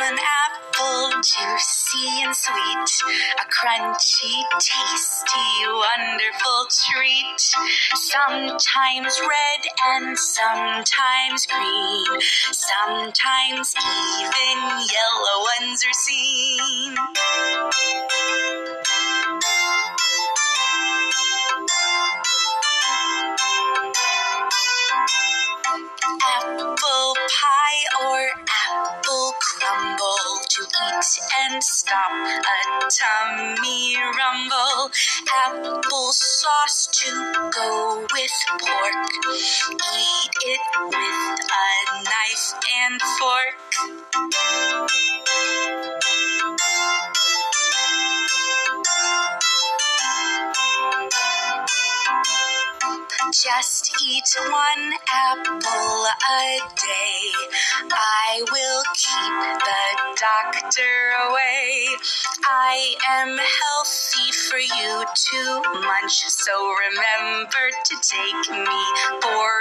an apple, juicy and sweet, a crunchy, tasty, wonderful treat. Sometimes red and sometimes green, sometimes even yellow ones are seen. Eat and stop a tummy rumble. Apple sauce to go with pork. Eat it with a knife and fork. Just eat one apple a day. I doctor away. I am healthy for you to munch, so remember to take me for